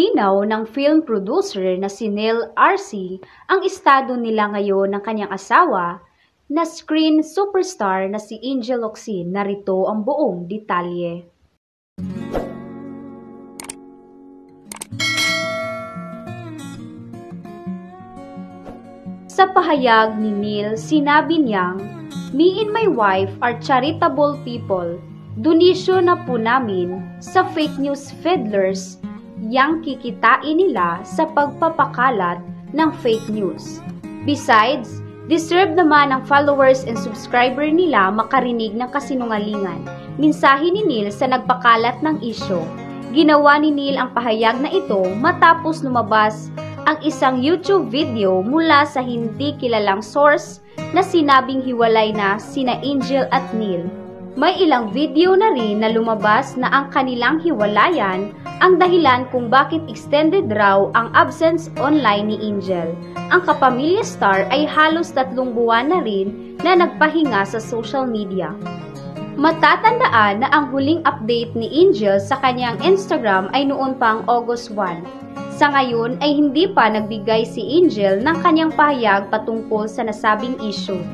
Nilinaw ng film producer na si Neil Arce ang estado nila ngayon ng kanyang asawa na screen superstar na si Angel Locsin. Narito ang buong detalye. Sa pahayag ni Neil, sinabi niyang, Me and my wife are charitable people. Donisyo na po namin sa fake news fiddlers yang kikitain nila sa pagpapakalat ng fake news. Besides, deserve naman ng followers and subscriber nila makarinig ng kasinungalingan. Minsahe ni Neil sa nagpakalat ng isyo. Ginawa ni Neil ang pahayag na ito matapos lumabas ang isang YouTube video mula sa hindi kilalang source na sinabing hiwalay na sina Angel at Neil. May ilang video na rin na lumabas na ang kanilang hiwalayan ang dahilan kung bakit extended raw ang absence online ni Angel. Ang kapamilya star ay halos tatlong buwan na rin na nagpahinga sa social media. Matatandaan na ang huling update ni Angel sa kanyang Instagram ay noon pang August 1. Sa ngayon ay hindi pa nagbigay si Angel ng kanyang pahayag patungkol sa nasabing issue.